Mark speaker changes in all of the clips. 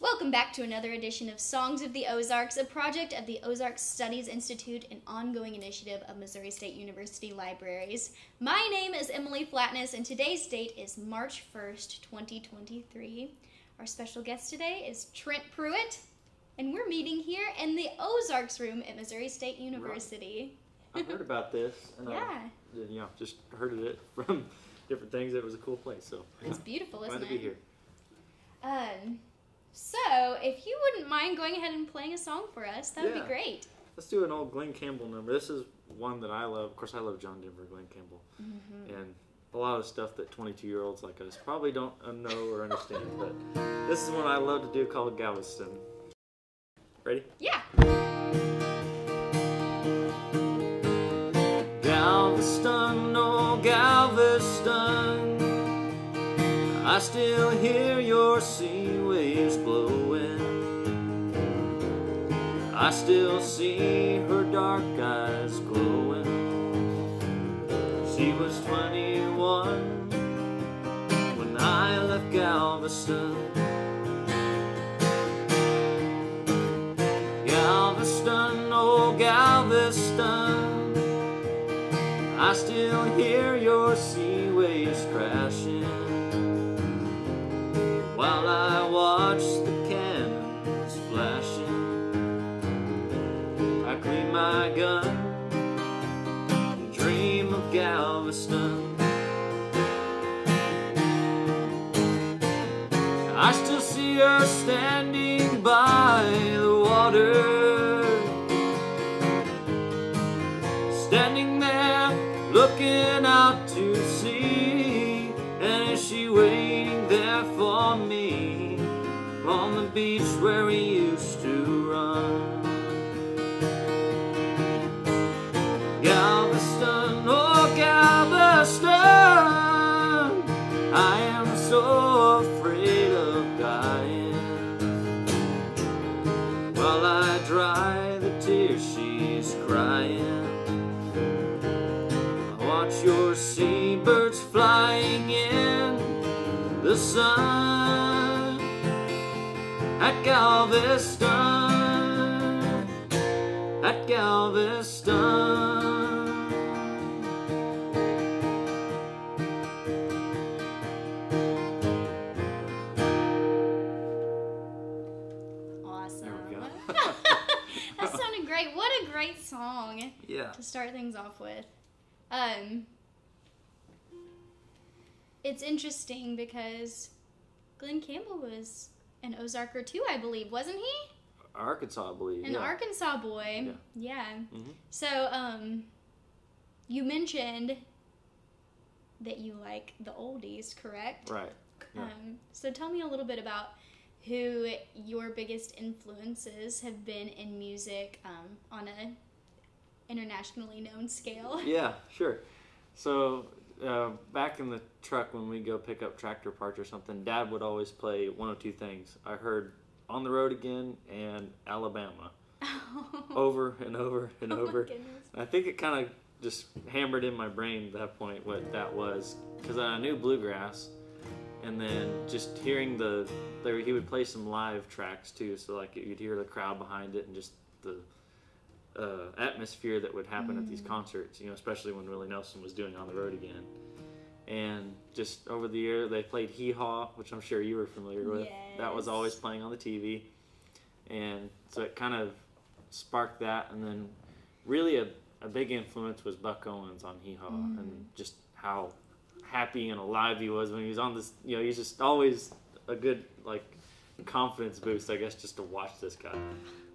Speaker 1: Welcome back to another edition of Songs of the Ozarks, a project of the Ozarks Studies Institute, an ongoing initiative of Missouri State University Libraries. My name is Emalee Flatness, and today's date is March 1st, 2023. Our special guest today is Trent Prewitt, and we're meeting here in the Ozarks room at Missouri State University.
Speaker 2: I've heard about this, and
Speaker 1: Yeah,
Speaker 2: I, you know, just heard of it from different things. It was a cool place, so
Speaker 1: it's beautiful, isn't
Speaker 2: glad to be here.
Speaker 1: Um, so, if you wouldn't mind going ahead and playing a song for us, that would
Speaker 2: Yeah.
Speaker 1: be great.
Speaker 2: Let's do an old Glen Campbell number. This is one that I love. Of course, I love John Denver, Glen Campbell,
Speaker 1: Mm-hmm.
Speaker 2: and a lot of stuff that 22 year olds like us probably don't uh, know or understand. but this is one I love to do called Galveston. Ready?
Speaker 1: Yeah.
Speaker 2: Galveston, I still hear your sea waves blowing. I still see her dark eyes glowing. She was 21 when I left Galveston. Galveston, oh Galveston. I still hear my gun dream of Galveston. I still see her standing Galveston, oh Galveston. I am so afraid of dying. While I dry the tears she's crying. I watch your seabirds flying in the sun. At Galveston, Yeah.
Speaker 1: to start things off with. Um, it's interesting because Glen Campbell was an Ozarker too, I believe, wasn't he?
Speaker 2: Arkansas, I believe.
Speaker 1: An
Speaker 2: yeah.
Speaker 1: Arkansas boy. Yeah.
Speaker 2: Mhm.
Speaker 1: So, um, you mentioned that you like the oldies, correct?
Speaker 2: Right. Yeah.
Speaker 1: Um, so tell me a little bit about who your biggest influences have been in music um, on a internationally known scale.
Speaker 2: Yeah, sure. So uh, back in the truck when we go pick up tractor parts or something, Dad would always play one of two things. I heard "On the Road Again" and "Alabama" over and over and
Speaker 1: Oh
Speaker 2: over. I think it kind of just hammered in my brain at that point what that was because I knew bluegrass, and then just hearing the there he would play some live tracks too, so like you'd hear the crowd behind it and just the uh, atmosphere that would happen at these concerts, you know, especially when Willie Nelson was doing On the Road Again. And just over the year, they played Hee Haw, which I'm sure you were familiar with. That was always playing on the TV. And so it kind of sparked that. And then really a, a big influence was Buck Owens on Hee Haw and just how happy and alive he was when he was on this. You know, he's just always a good, like, confidence boost, I guess, just to watch this guy.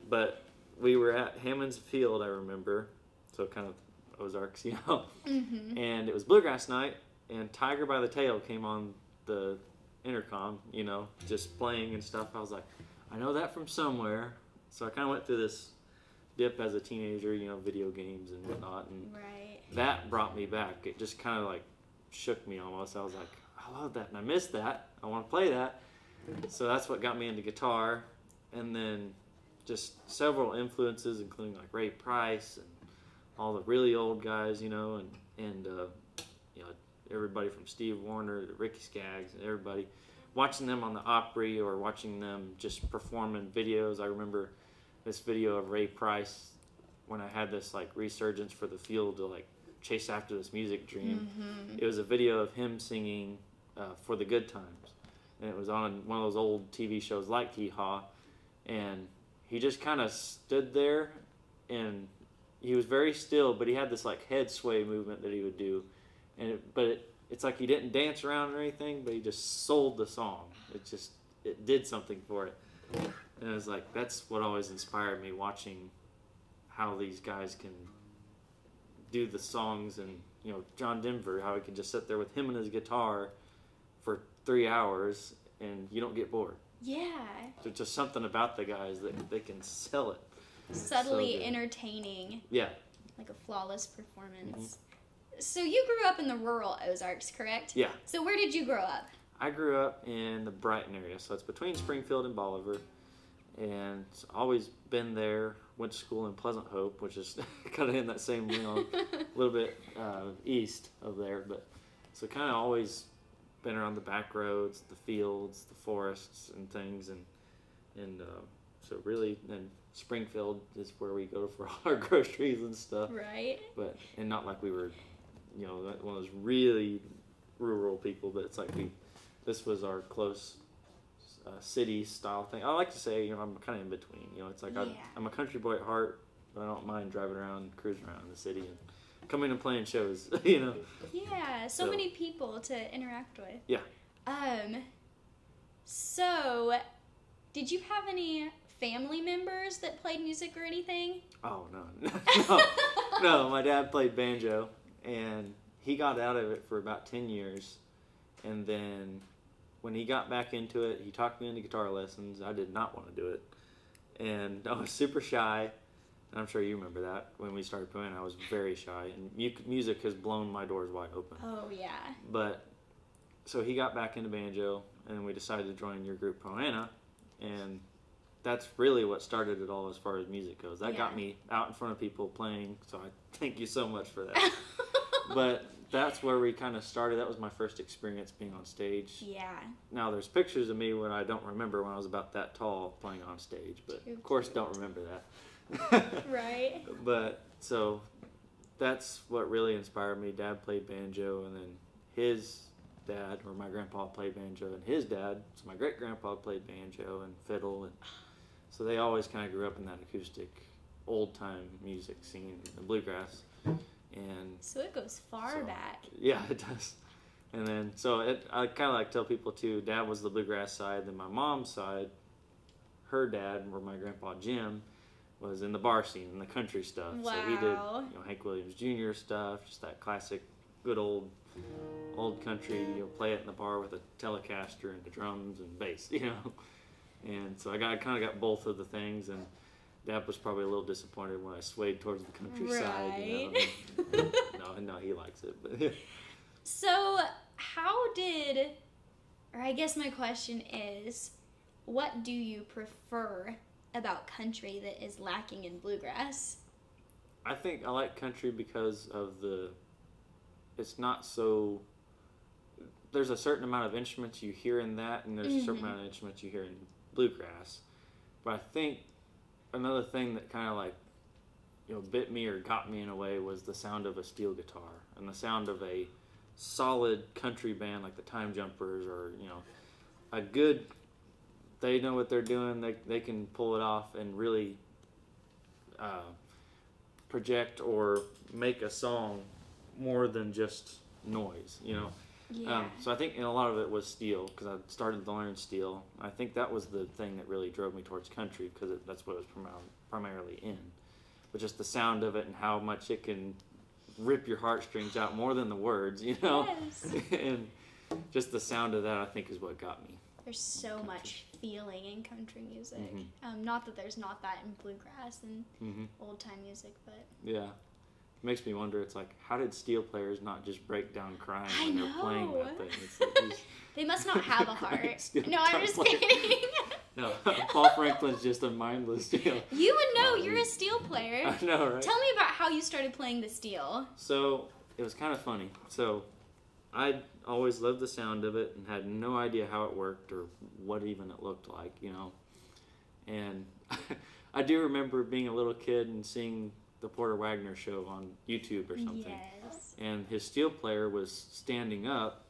Speaker 2: But we were at Hammons Field, I remember. So kind of Ozarks, you know.
Speaker 1: Mm-hmm.
Speaker 2: And it was bluegrass night, and Tiger by the Tail came on the intercom, you know, just playing and stuff. I was like, I know that from somewhere. So I kind of went through this dip as a teenager, you know, video games and whatnot, and
Speaker 1: Right.
Speaker 2: that brought me back. It just kind of like shook me almost. I was like, I love that, and I missed that. I want to play that. So that's what got me into guitar, and then just several influences, including like Ray Price and all the really old guys, you know, and and uh, you know everybody from Steve Wariner to Ricky Skaggs and everybody. watching them on the Opry or watching them just performing videos. I remember this video of Ray Price when I had this like resurgence for the field to like chase after this music dream.
Speaker 1: Mm-hmm.
Speaker 2: It was a video of him singing uh, for the good times, and it was on one of those old TV shows like Hee Haw, and he just kind of stood there, and he was very still, but he had this like head sway movement that he would do, and it, but it, it's like he didn't dance around or anything, but he just sold the song. It just it did something for it, and I was like, that's what always inspired me watching how these guys can do the songs and you know John Denver how he can just sit there with him and his guitar for three hours and you don't get bored.
Speaker 1: Yeah.
Speaker 2: There's just something about the guys that they can sell it.
Speaker 1: Subtly
Speaker 2: good.
Speaker 1: entertaining,
Speaker 2: Yeah,
Speaker 1: like a flawless performance. So you grew up in the rural Ozarks, correct?
Speaker 2: yeah.
Speaker 1: So where did you grow up?
Speaker 2: I grew up in the Brighton area, so it's between Springfield and Bolivar, and always been there. Went to school in Pleasant Hope, which is kind of in that same you know a little bit uh, east of there, but so kind of always been around the back roads, the fields, the forests, and things, and and uh, so really, and Springfield is where we go for all our groceries and stuff.
Speaker 1: right.
Speaker 2: But and not like we were, you know, one of those really rural people, but it's like we, this was our close uh, city style thing. I like to say, you know, I'm kind of in between. You know, it's like I,
Speaker 1: Yeah.
Speaker 2: I'm a country boy at heart, but I don't mind driving around, cruising around in the city, and coming and playing shows. You know.
Speaker 1: Yeah, so,
Speaker 2: So-
Speaker 1: many people to interact with.
Speaker 2: Yeah.
Speaker 1: Um. So, did you have any family members that played music or anything?
Speaker 2: Oh no, no, no. My dad played banjo, and he got out of it for about ten years, and then when he got back into it, he talked me into guitar lessons. I did not want to do it, and I was super shy. And I'm sure you remember that when we started playing. I was very shy, and mu- music has blown my doors wide open.
Speaker 1: Oh yeah.
Speaker 2: But so he got back into banjo, and we decided to join your group, Poana, and that's really what started it all as far as music goes. That got me out in front of people playing, so I thank you so much for that. but that's where we kind of started. That was my first experience being on stage.
Speaker 1: yeah.
Speaker 2: Now there's pictures of me when I don't remember when I was about that tall playing on stage, but of course don't remember that.
Speaker 1: Right.
Speaker 2: But so that's what really inspired me. Dad played banjo, and then his dad, or my grandpa, played banjo, and his dad, so my great grandpa played banjo and fiddle, and so they always kind of grew up in that acoustic, old time music scene, the bluegrass, and
Speaker 1: So it goes far
Speaker 2: So-
Speaker 1: back.
Speaker 2: yeah, it does. And then so it, I kind of like tell people too. Dad was the bluegrass side. Then my mom's side, her dad, or my grandpa Jim, was in the bar scene and the country stuff. So he did you know Hank Williams Jr. stuff, just that classic, good old, old country. You know, play it in the bar with a Telecaster and the drums and bass. You know, and so I got kind of got both of the things and. Dad was probably a little disappointed when I swayed towards the countryside. You know?
Speaker 1: Right.
Speaker 2: no, no, he likes it, but
Speaker 1: So, how did, or I guess my question is, what do you prefer about country that is lacking in bluegrass?
Speaker 2: I think I like country because of the. It's not so. There's a certain amount of instruments you hear in that, and there's a certain
Speaker 1: Mhm.
Speaker 2: amount of instruments you hear in bluegrass. But I think another thing that kind of like, you know, bit me or got me in a way was the sound of a steel guitar and the sound of a solid country band like the Time Jumpers or you know, a good. They know what they're doing. They they can pull it off and really. Uh, project or make a song more than just noise, you know.
Speaker 1: Yeah.
Speaker 2: Um, so I think and a lot of it was steel because I started to learn steel. I think that was the thing that really drove me towards country because that's what it was primar- primarily in. But just the sound of it and how much it can rip your heartstrings out more than the words, you know.
Speaker 1: Yes.
Speaker 2: and just the sound of that, I think, is what got me.
Speaker 1: There's so much feeling in country music.
Speaker 2: Mhm.
Speaker 1: Um, not that there's not that in bluegrass and
Speaker 2: hmm
Speaker 1: old time music, but
Speaker 2: Yeah. It makes me wonder. It's like, how did steel players not just break down crying
Speaker 1: I
Speaker 2: when they're playing
Speaker 1: know.
Speaker 2: that thing? Like
Speaker 1: they must not have a heart. No, I'm just
Speaker 2: player.
Speaker 1: kidding.
Speaker 2: No, Paul Franklin's just a mindless steel.
Speaker 1: you would know.
Speaker 2: No,
Speaker 1: You're a steel player.
Speaker 2: I know, right?
Speaker 1: Tell me about how you started playing the steel.
Speaker 2: So it was kind of funny. So I'd always loved the sound of it and had no idea how it worked or what even it looked like, you know. And I do remember being a little kid and seeing the Porter Wagoner show on YouTube or something.
Speaker 1: Yes.
Speaker 2: And his steel player was standing up.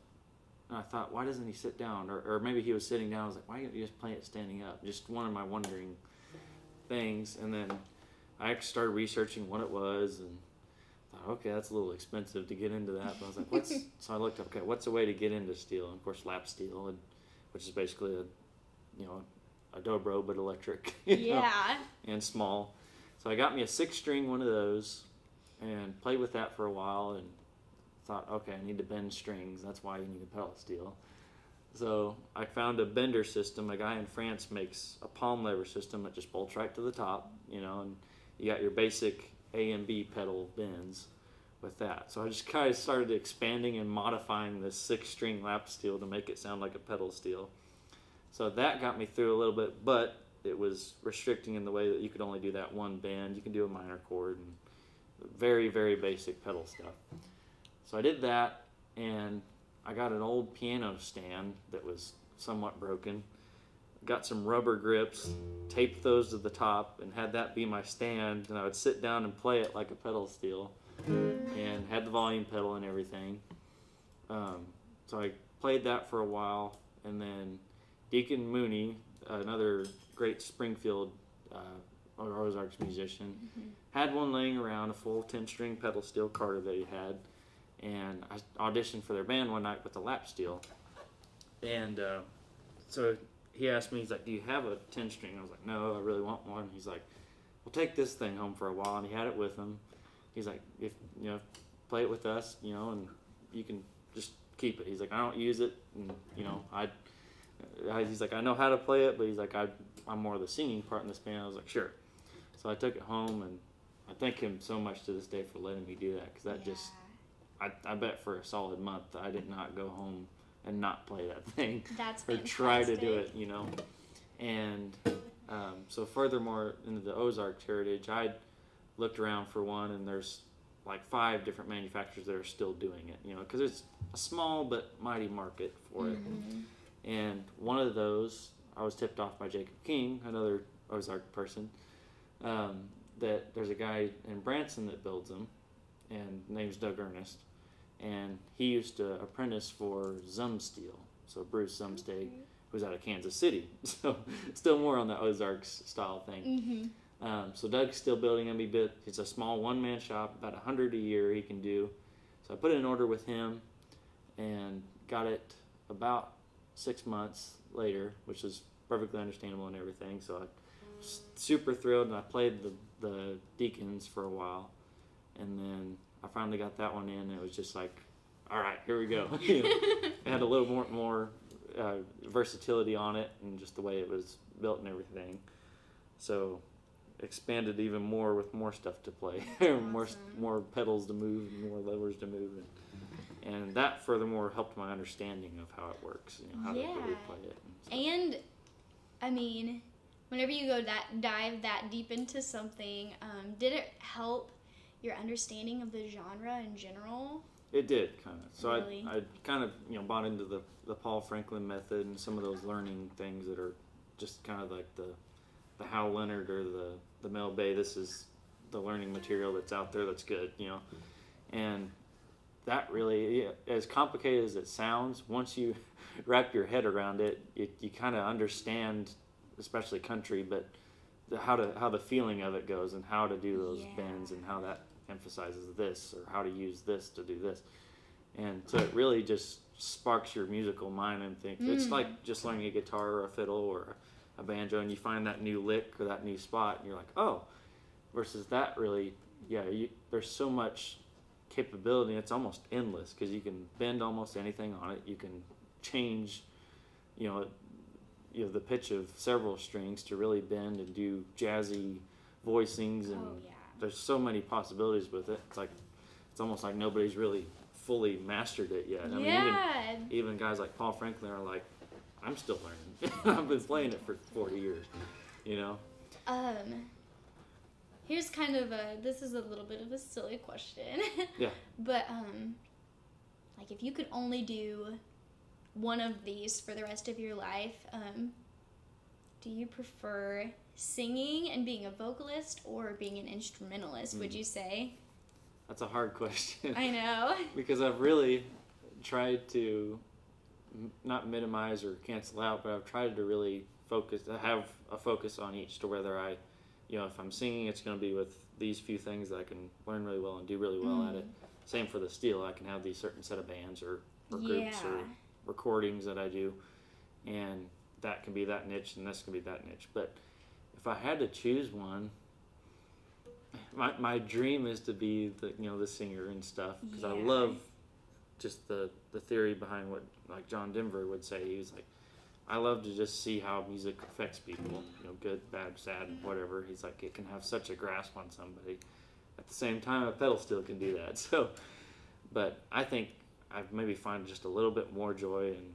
Speaker 2: And I thought, why doesn't he sit down? Or, or maybe he was sitting down. I was like, why don't you just play it standing up? Just one of my wondering things. And then I actually started researching what it was and thought, okay, that's a little expensive to get into that. But I was like, what's so I looked up, okay, what's a way to get into steel? And of course, lap steel, and, which is basically a, you know, a dobro but electric. you know,
Speaker 1: Yeah.
Speaker 2: and small. So I got me a six string one of those and played with that for a while and thought, okay, I need to bend strings. That's why you need a pedal steel. So I found a bender system. A guy in France makes a palm lever system that just bolts right to the top, you know, and you got your basic A and B pedal bends with that. So I just kind of started expanding and modifying this six string lap steel to make it sound like a pedal steel. So that got me through a little bit, but it was restricting in the way that you could only do that one bend. You can do a minor chord and very, very basic pedal stuff. So I did that, and I got an old piano stand that was somewhat broken. Got some rubber grips, taped those to the top, and had that be my stand. And I would sit down and play it like a pedal steel, and had the volume pedal and everything. Um, so I played that for a while, and then Deacon Mooney, another great Springfield uh, Ozarks musician, had one laying around, a full 10 string pedal steel Carter that he had. And I auditioned for their band one night with a lap steel. And uh, so he asked me, he's like, Do you have a 10 string? I was like, No, I really want one. He's like, Well, take this thing home for a while. And he had it with him. He's like, If, you know, play it with us, you know, and you can just keep it. He's like, I don't use it. And, you know, I, I he's like, I know how to play it, but he's like, I, I'm more of the singing part in this band. I was like, Sure. So I took it home and I thank him so much to this day for letting me do that because that just I, I bet for a solid month I did not go home and not play that thing
Speaker 1: That's
Speaker 2: or
Speaker 1: fantastic.
Speaker 2: try to do it, you know. And um, so, furthermore, into the Ozark heritage, I looked around for one, and there's like five different manufacturers that are still doing it, you know, because it's a small but mighty market for it.
Speaker 1: Mhm.
Speaker 2: And one of those, I was tipped off by Jacob King, another Ozark person, um, that there's a guy in Branson that builds them, and name's Doug Ernest, and he used to apprentice for Zumsteel, so Bruce Zumsteg, who's out of Kansas City, so still more on the Ozarks style thing.
Speaker 1: Mhm.
Speaker 2: Um, so Doug's still building. He bit. It's a small one-man shop, about a hundred a year he can do. So I put in an order with him, and got it about six months later, which is perfectly understandable and everything. So I was super thrilled, and I played the the Deacons for a while, and then I finally got that one in. And it was just like, all right, here we go. You know, it had a little more more uh, versatility on it, and just the way it was built and everything. So expanded even more with more stuff to play, more
Speaker 1: Awesome.
Speaker 2: more pedals to move, more levers to move, and, and that furthermore helped my understanding of how it works, you know, how to really
Speaker 1: Yeah.
Speaker 2: play it. And
Speaker 1: And I mean, whenever you go that dive that deep into something, um, did it help your understanding of the genre in general?
Speaker 2: It did kind of. So
Speaker 1: Really?
Speaker 2: I, I kind of you know bought into the the Paul Franklin method and some of those learning things that are just kind of like the the Hal Leonard or the the Mel Bay. This is the learning material that's out there that's good, you know, and that really yeah, as complicated as it sounds, once you wrap your head around it, it you kind of understand, especially country, but the, how to how the feeling of it goes and how to do those
Speaker 1: Yeah.
Speaker 2: bends and how that emphasizes this or how to use this to do this. And so it really just sparks your musical mind and think it's
Speaker 1: Mm.
Speaker 2: like just learning a guitar or a fiddle or a banjo and you find that new lick or that new spot and you're like, oh, versus that really, yeah, you, there's so much capability. It's almost endless because you can bend almost anything on it. You can change, you know, you know the pitch of several strings to really bend and do jazzy voicings and
Speaker 1: Oh yeah.
Speaker 2: There's so many possibilities with it. It's like it's almost like nobody's really fully mastered it yet. I mean, even
Speaker 1: yeah.
Speaker 2: even guys like Paul Franklin are like, I'm still learning. I've been playing it for 40 years, you know.
Speaker 1: Um, here's kind of a this is a little bit of a silly question.
Speaker 2: Yeah.
Speaker 1: But um, like if you could only do one of these for the rest of your life, um, do you prefer singing and being a vocalist or being an instrumentalist? Would
Speaker 2: Mm.
Speaker 1: you say?
Speaker 2: That's a hard question.
Speaker 1: I know.
Speaker 2: because I've really tried to m- not minimize or cancel out, but I've tried to really focus, have a focus on each to whether I, you know, if I'm singing, it's going to be with these few things that I can learn really well and do really well at it. Same for the steel, I can have these certain set of bands or, or groups or recordings that I do, and that can be that niche and this can be that niche. But if I had to choose one, my, my dream is to be the you know the singer and stuff because I love just the the theory behind what like John Denver would say. He was like, I love to just see how music affects people. You know, good, bad, sad, mm-hmm. whatever. He's like, it can have such a grasp on somebody. At the same time, a pedal steel can do that. So, but I think I maybe find just a little bit more joy in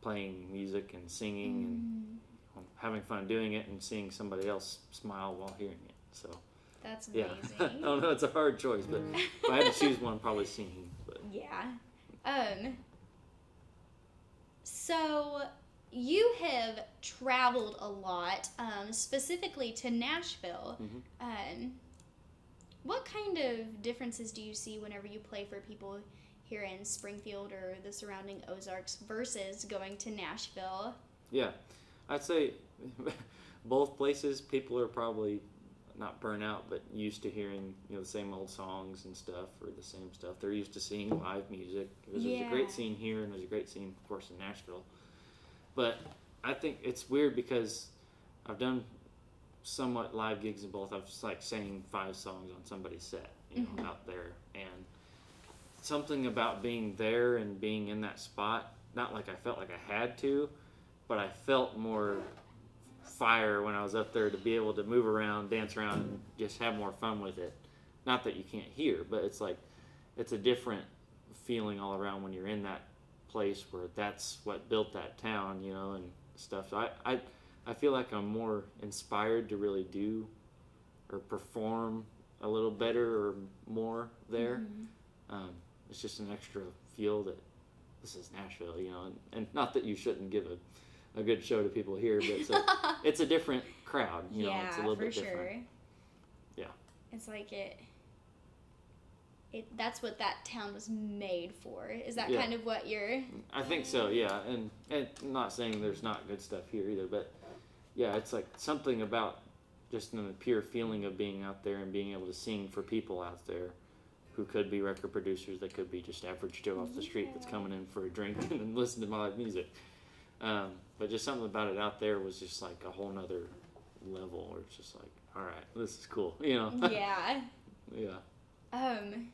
Speaker 2: playing music and singing and mm-hmm.
Speaker 1: Mm,
Speaker 2: having fun doing it and seeing somebody else smile while hearing it. So
Speaker 1: that's
Speaker 2: yeah, I don't know. It's a hard choice, but if I had to choose one, probably singing. But
Speaker 1: Yeah. Um so you have traveled a lot, um, specifically to Nashville.
Speaker 2: Mhm.
Speaker 1: Um, what kind of differences do you see whenever you play for people here in Springfield or the surrounding Ozarks versus going to Nashville?
Speaker 2: yeah, I'd say both places people are probably not burnt out, but used to hearing you know the same old songs and stuff or the same stuff. They're used to seeing live music. There's, there's a great scene here, and there's a great scene, of course, in Nashville. But I think it's weird because I've done somewhat live gigs in both. I've just like sang five songs on somebody's set, you know,
Speaker 1: Mhm.
Speaker 2: out there, and something about being there and being in that spot. Not like I felt like I had to, but I felt more fire when I was up there to be able to move around, dance around, and just have more fun with it. Not that you can't hear, but it's like it's a different feeling all around when you're in that place where that's what built that town, you know, and stuff. So I, I, I feel like I'm more inspired to really do or perform a little better or more there.
Speaker 1: Mhm.
Speaker 2: Um, it's just an extra feel that this is Nashville, you know, and, and not that you shouldn't give a, a good show to people here, but it's a, it's a different crowd, you know,
Speaker 1: yeah,
Speaker 2: it's a little
Speaker 1: for
Speaker 2: bit
Speaker 1: sure.
Speaker 2: Yeah.
Speaker 1: It's like it. It that's what that town was made for. Is that
Speaker 2: Yeah.
Speaker 1: kind of what you're?
Speaker 2: I think so, yeah. And, and I'm not saying there's not good stuff here either, but yeah, it's like something about just the pure feeling of being out there and being able to sing for people out there who could be record producers, that could be just average Joe off the street that's coming in for a drink and listen to my live music. Um, but just something about it out there was just like a whole nother level where it's just like, all right, this is cool, you know?
Speaker 1: yeah.
Speaker 2: yeah.
Speaker 1: Um.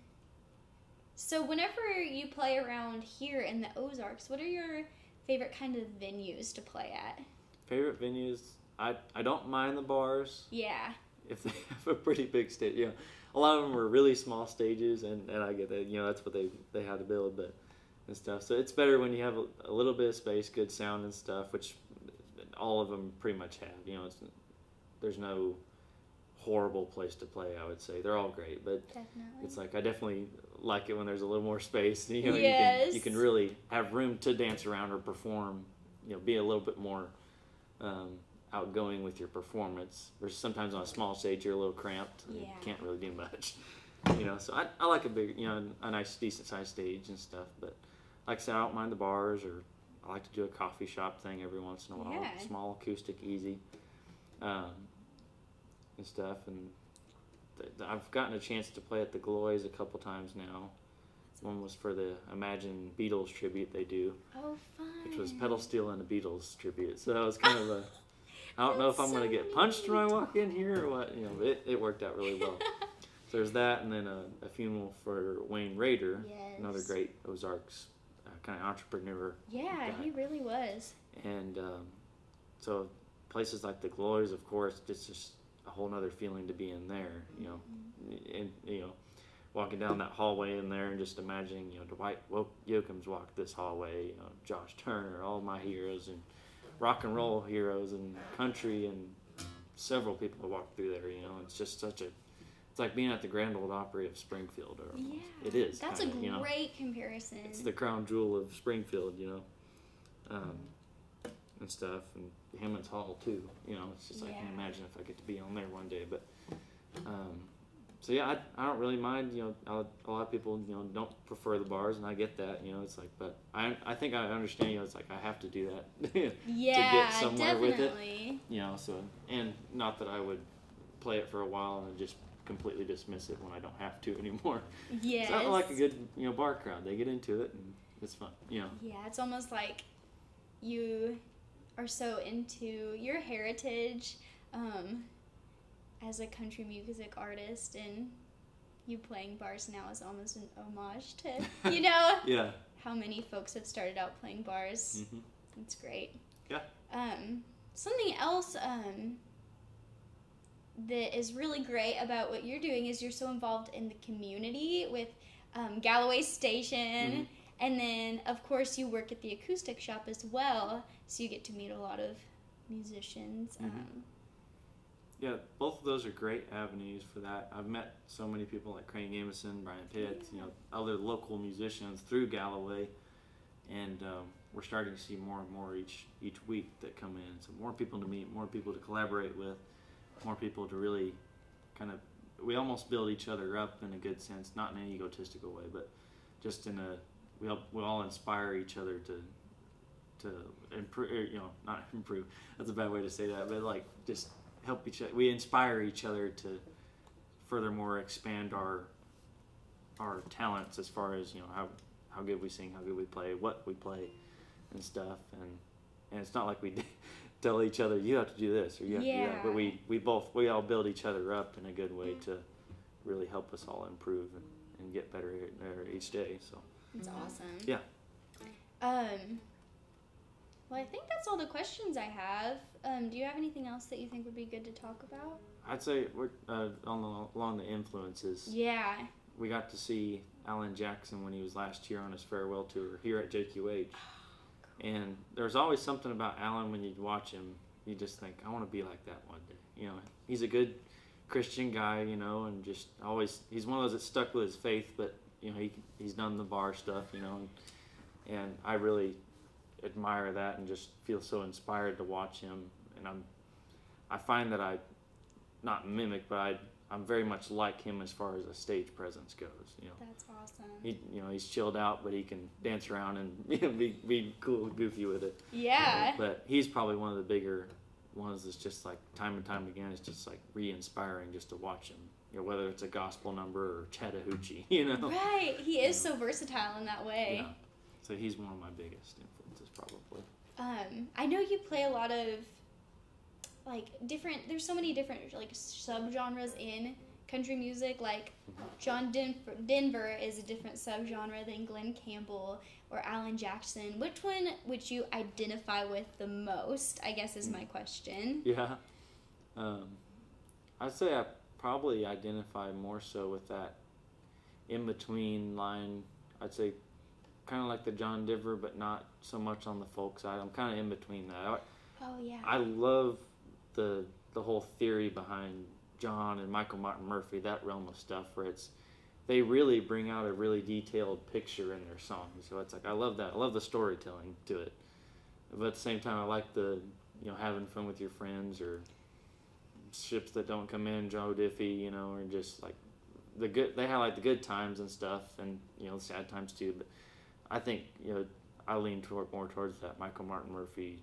Speaker 1: So whenever you play around here in the Ozarks, what are your favorite kind of venues to play at?
Speaker 2: Favorite venues? I, I don't mind the bars.
Speaker 1: Yeah.
Speaker 2: if they have a pretty big stage. You know, a lot of them are really small stages, and, and I get that. You know, that's what they they had to build, but and stuff. So it's better when you have a, a little bit of space, good sound and stuff, which all of them pretty much have. You know, it's there's no horrible place to play. I would say they're all great, but
Speaker 1: Definitely.
Speaker 2: it's like I definitely like it when there's a little more space. You know,
Speaker 1: Yes.
Speaker 2: you can you can really have room to dance around or perform. You know, be a little bit more um, outgoing with your performance. Versus sometimes on a small stage you're a little cramped. and
Speaker 1: Yeah.
Speaker 2: You can't really do much. You know, so I, I like a big, you know, a nice decent sized stage and stuff. But like I said, I don't mind the bars or I like to do a coffee shop thing every once in a while.
Speaker 1: Yeah.
Speaker 2: Small, acoustic, easy, um, and stuff. And th- th- I've gotten a chance to play at the Gillioz a couple times now. One was for the Imagine Beatles tribute they do,
Speaker 1: oh, fun.
Speaker 2: which was pedal steel and a Beatles tribute. So that was kind of a. I don't know if I'm
Speaker 1: That's
Speaker 2: gonna get punched when I walk in here or what. You know, it, it worked out really well. so there's that, and then a, a funeral for Wayne Raider,
Speaker 1: yes.
Speaker 2: another great Ozarks uh, kind of entrepreneur.
Speaker 1: Yeah,
Speaker 2: guy.
Speaker 1: he really was.
Speaker 2: And um, so places like the Gillioz, of course, it's just a whole nother feeling to be in there. You know, and you know, walking down that hallway in there and just imagining, you know, Dwight Yoakam's walked this hallway. You know, Josh Turner, all my heroes and rock and roll heroes and country and several people have walked through there. You know, it's just such a it's like being at the Grand Ole Opry of Springfield. Or
Speaker 1: Yeah.
Speaker 2: it is.
Speaker 1: That's
Speaker 2: kinda,
Speaker 1: a
Speaker 2: you know?
Speaker 1: great comparison.
Speaker 2: It's the crown jewel of Springfield, you know, um, and stuff, and Hammons Hall too. You know, it's just I can
Speaker 1: Yeah.
Speaker 2: imagine if I get to be on there one day. But um, so yeah, I, I don't really mind. You know, a, lot of people you know don't prefer the bars, and I get that. You know, it's like, but I I think I understand. You know, it's like I have to do that.
Speaker 1: yeah, to get
Speaker 2: somewhere with it.
Speaker 1: definitely.
Speaker 2: you know, so and not that I would play it for a while and just completely dismiss it when I don't have to anymore.
Speaker 1: Yes.
Speaker 2: It's not like a good you know bar crowd. They get into it and it's fun. You know.
Speaker 1: Yeah, it's almost like you are so into your heritage um, as a country music artist, and you playing bars now is almost an homage to, you know,
Speaker 2: Yeah.
Speaker 1: how many folks have started out playing bars.
Speaker 2: hmm
Speaker 1: It's great.
Speaker 2: Yeah.
Speaker 1: Um, something else um, that is really great about what you're doing is you're so involved in the community with um, Galloway Station.
Speaker 2: Mhm.
Speaker 1: And then, of course, you work at the Acoustic Shoppe as well, so you get to meet a lot of musicians.
Speaker 2: Mhm.
Speaker 1: Um,
Speaker 2: Yeah, both of those are great avenues for that. I've met so many people like Crane Gamison, Brian Pitt, you know, other local musicians through Galloway, and um, we're starting to see more and more each each week that come in. So more people to meet, more people to collaborate with, more people to really kind of. We almost build each other up in a good sense, not in an egotistical way, but just in a we all, we all inspire each other to to improve. Er, you know, not improve. That's a bad way to say that, but like just help each other. We inspire each other to furthermore expand our our talents as far as you know how how good we sing, how good we play, what we play, and stuff. And and it's not like we tell each other you have to do this or you have to do that, but we we both we all build each other up in a good way to really help us all improve and, and get better each day. So
Speaker 1: it's awesome.
Speaker 2: Yeah.
Speaker 1: Um, well, I think that's all the questions I have. Um, do you have anything else that you think would be good to talk about?
Speaker 2: I'd say we're uh, on the, along the influences.
Speaker 1: Yeah.
Speaker 2: we got to see Alan Jackson when he was last year on his farewell tour here at JQH. And there's always something about Alan when you watch him, you just think, I want to be like that one day. You know, he's a good Christian guy, you know, and just always, he's one of those that stuck with his faith, but, you know, he, he's done the bar stuff, you know, and, and I really admire that and just feel so inspired to watch him. And I'm, I find that I, not mimic, but I, I'm very much like him as far as a stage presence goes. You know,
Speaker 1: That's awesome.
Speaker 2: he, you know, he's chilled out, but he can dance around and you know, be be cool, goofy with it.
Speaker 1: Yeah.
Speaker 2: But he's probably one of the bigger ones that's just like time and time again. It's just like re-inspiring just to watch him. You know, whether it's a gospel number or Chattahoochee, you know.
Speaker 1: Right. He is so versatile in that way.
Speaker 2: Yeah. So he's one of my biggest influences, probably.
Speaker 1: Um, I know you play a lot of like different. There's so many different like subgenres in country music. Like John Denver, Denver is a different subgenre than Glen Campbell or Alan Jackson. Which one would you identify with the most? I guess is my question.
Speaker 2: Yeah. Um, I'd say I probably identify more so with that in between line. I'd say kind of like the John Denver, but not so much on the folk side. I'm kind of in between that. I,
Speaker 1: Oh yeah.
Speaker 2: I love the the whole theory behind John and Michael Martin Murphey, that realm of stuff where it's they really bring out a really detailed picture in their songs. So it's like I love that. I love the storytelling to it. But at the same time I like the you know, having fun with your friends or ships that don't come in, Joe Diffie, you know, or just like the good they highlight the good times and stuff and, you know, sad times too. But I think, you know, I lean toward more towards that Michael Martin Murphey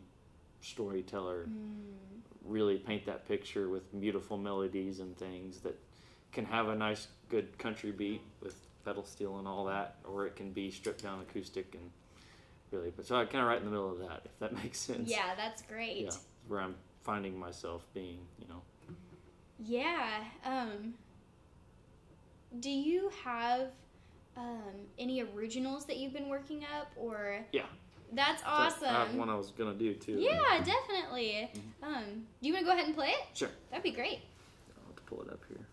Speaker 2: storyteller
Speaker 1: Mm,
Speaker 2: really paint that picture with beautiful melodies and things that can have a nice good country beat with pedal steel and all that or it can be stripped down acoustic and really but so I kind of right in the middle of that if that makes sense
Speaker 1: yeah, that's great.
Speaker 2: yeah where I'm finding myself being you know
Speaker 1: Yeah. Um, do you have um, any originals that you've been working up, or
Speaker 2: Yeah.
Speaker 1: That's
Speaker 2: So I have
Speaker 1: awesome.
Speaker 2: one I was gonna do too
Speaker 1: yeah, definitely.
Speaker 2: Mhm.
Speaker 1: Um, do you want to go ahead and play it?
Speaker 2: sure
Speaker 1: That'd be great.
Speaker 2: I'll have to pull it up here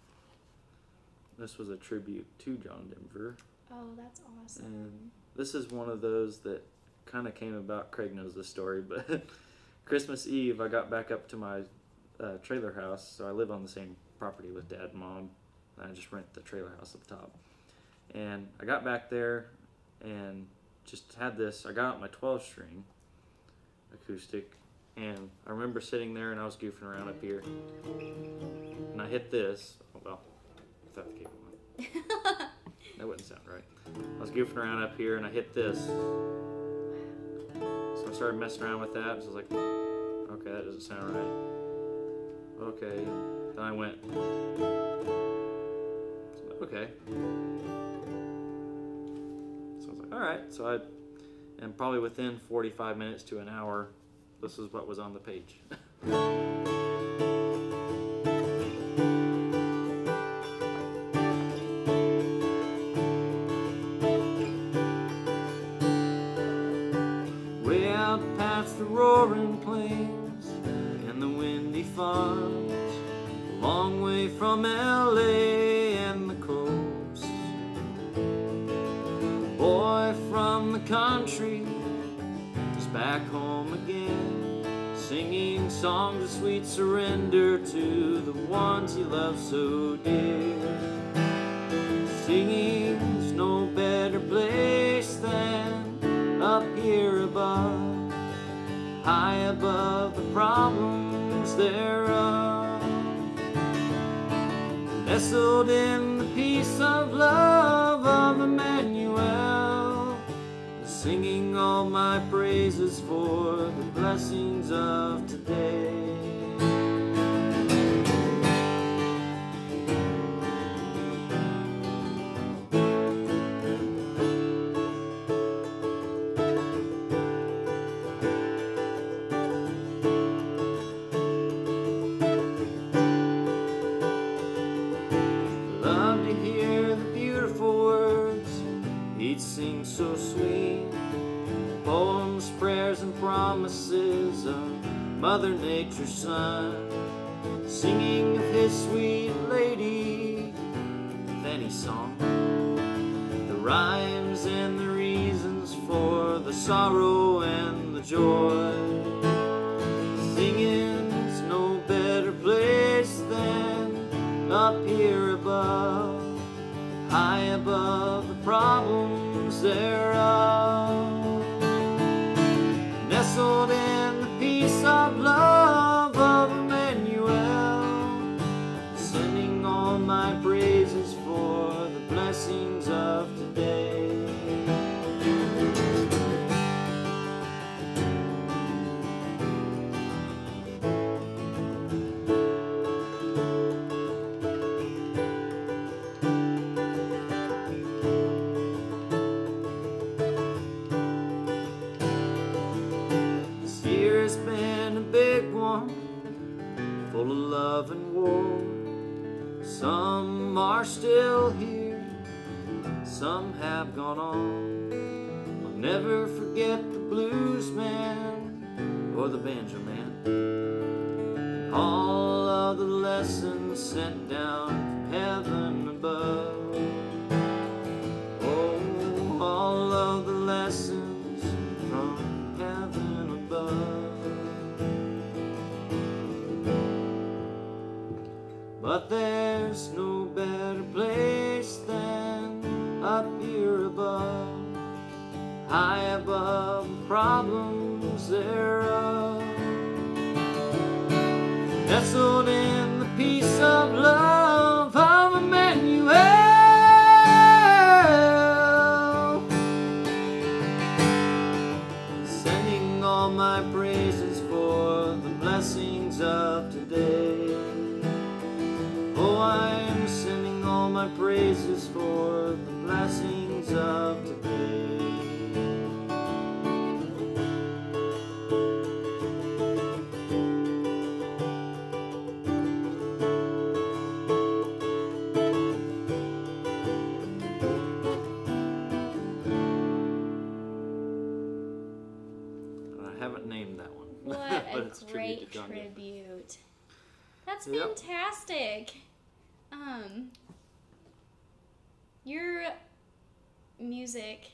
Speaker 2: this was a tribute to John Denver
Speaker 1: Oh, that's awesome.
Speaker 2: And this is one of those that kind of came about. Craig knows the story, but Christmas Eve, I got back up to my uh, trailer house. So I live on the same property with dad and mom. And I just rent the trailer house at the top. And I got back there and just had this. I got out my 12 string acoustic, and I remember sitting there and I was goofing around up here, and I hit this. Oh, well, without the cable on. That wouldn't sound right. I was goofing around up here and I hit this. So I started messing around with that. So I was like, okay, that doesn't sound right. Okay. Then I went, okay. All right. So I, and probably within 45 minutes to an hour, this is what was on the page. Way out past the roaring plains and the windy farms, a long way from LA the country is back home again, singing songs of sweet surrender to the ones he loves so dear. Singing's no better place than up here above, high above the problems thereof. Nestled in the peace of love my praises for the blessings of today. Love to hear the beautiful words he'd sing so sweet. Poems, prayers, and promises of Mother Nature's son, singing of his sweet lady. Then any song, the rhymes and the reasons for the sorrow and the joy. Singing's no better place than up here above, high above the problems thereof. One, full of love and war. Some are still here, some have gone on. I'll never forget the blues man or the banjo man. All of the lessons sent down from heaven above. High above problems thereof. Nestled in the peace of love of Emmanuel. Sending all my praises for the blessings of today. Oh, I'm sending all my praises for the blessings of today.
Speaker 1: That's
Speaker 2: Yep.
Speaker 1: fantastic. Um your music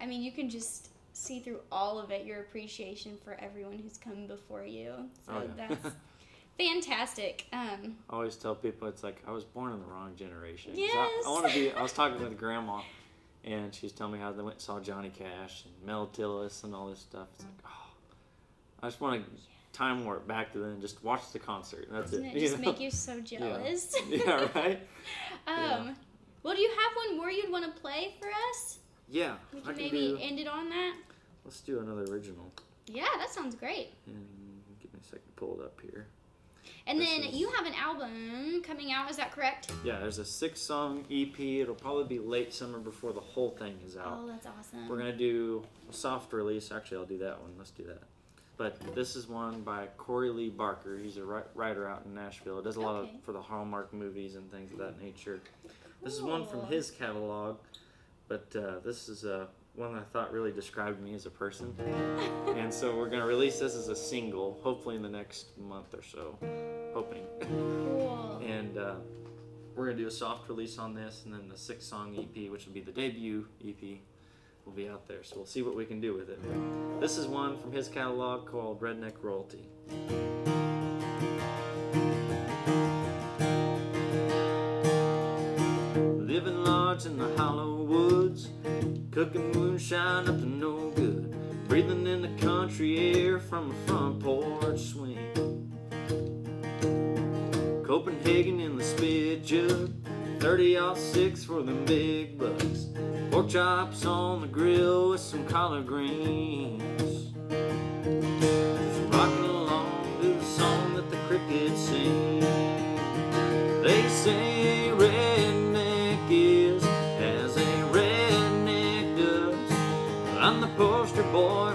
Speaker 1: I mean you can just see through all of it your appreciation for everyone who's come before you. So
Speaker 2: Oh, yeah.
Speaker 1: that's Fantastic. Um,
Speaker 2: I always tell people it's like I was born in the wrong generation. I,
Speaker 1: Yes.
Speaker 2: I want to be. I was talking with grandma, and she's telling me how they went and saw Johnny Cash and Mel Tillis and all this stuff. It's like, oh, I just want to time warp back to then just watch the concert. That's
Speaker 1: doesn't
Speaker 2: it.
Speaker 1: it just
Speaker 2: know?
Speaker 1: make you so jealous?
Speaker 2: yeah, right.
Speaker 1: um,
Speaker 2: Yeah.
Speaker 1: well, do you have one more you'd want to play for us?
Speaker 2: Yeah,
Speaker 1: We can
Speaker 2: can
Speaker 1: maybe
Speaker 2: do.
Speaker 1: end it on that.
Speaker 2: Let's do another original.
Speaker 1: Yeah, that sounds great.
Speaker 2: And give me a second to pull it up here.
Speaker 1: And
Speaker 2: This
Speaker 1: then
Speaker 2: is-
Speaker 1: you have an album coming out. Is that correct?
Speaker 2: Yeah, there's a six-song EP. It'll probably be late summer before the whole thing is out.
Speaker 1: Oh, that's awesome.
Speaker 2: We're gonna do a soft release. Actually, I'll do that one. Let's do that. But this is one by Corey Lee Barker. He's a writer out in Nashville. Does a lot
Speaker 1: Okay.
Speaker 2: of for the Hallmark movies and things of that nature. This is one from his catalog, but uh, this is uh, one I thought really described me as a person. and so we're gonna release this as a single, hopefully in the next month or so. Hoping.
Speaker 1: Cool.
Speaker 2: and uh, we're gonna do a soft release on this, and then the six-song EP, which will be the debut EP, will be out there. So we'll see what we can do with it. This is one from his catalog called Redneck Royalty. Living large in the hollow woods, cooking moonshine up to no good, breathing in the country air from a front porch swing. Copenhagen in the spit jug, 30 6 for them big bucks. Pork chops on the grill with some collard greens. Just rocking along to the song that the crickets sing. They say redneck is as a redneck does. I'm the poster boy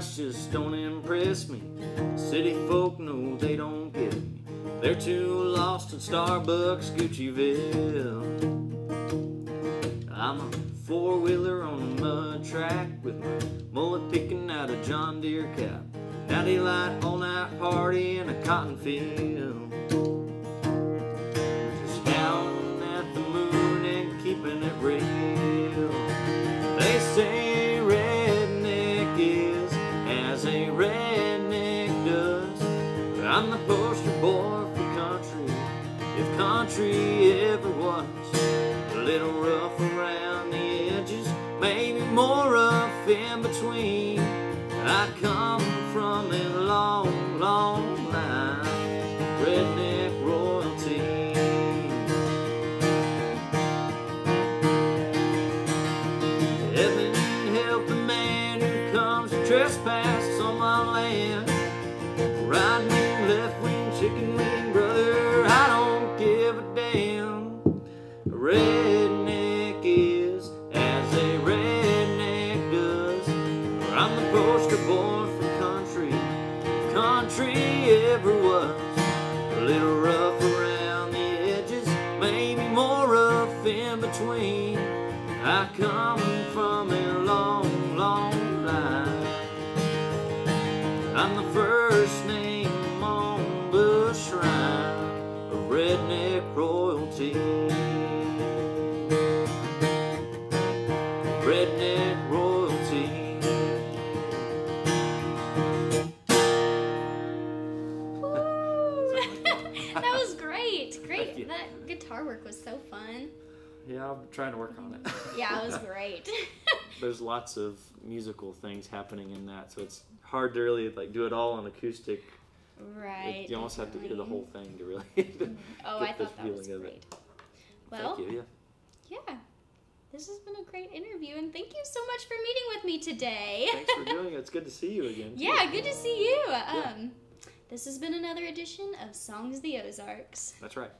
Speaker 2: Just don't impress me. City folk know they don't get me. They're too lost in Starbucks, Guccieville. I'm a four wheeler on a mud track with my mullet picking out a John Deere cap. Natty light all night party in a cotton field. Country ever was. A little rough around the edges, maybe more rough in between. I come from a long, long line. I'm the first name on the shrine of redneck royalty. Yeah, I'm trying to work on it.
Speaker 1: Yeah, it was great.
Speaker 2: There's lots of musical things happening in that, so it's hard to really like do it all on acoustic.
Speaker 1: right.
Speaker 2: you almost have to hear the whole thing to really.
Speaker 1: Oh,
Speaker 2: get
Speaker 1: I
Speaker 2: the
Speaker 1: thought that was
Speaker 2: feeling of
Speaker 1: great.
Speaker 2: it.
Speaker 1: Well,
Speaker 2: Thank you. Yeah.
Speaker 1: yeah. This has been a great interview, and thank you so much for meeting with me today.
Speaker 2: Thanks for doing it. It's good to see you again. too.
Speaker 1: yeah, good to see you. Um, this has been another edition of Songs of the Ozarks.
Speaker 2: That's right.